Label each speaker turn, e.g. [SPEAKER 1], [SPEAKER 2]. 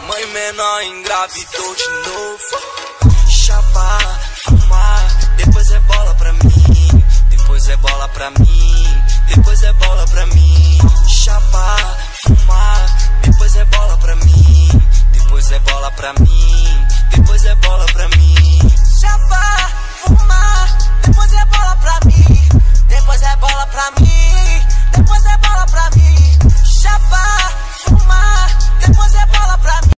[SPEAKER 1] Mãe menor engravidou de novo. Chapar, fumar, depois é bola pra mim. Depois é bola pra mim. Depois é bola pra mim. Chapar, fumar, depois é bola pra mim. Depois é bola pra mim. Depois é bola pra mim. Chapar, fumar, depois é bola pra mim. Depois é bola pra mim.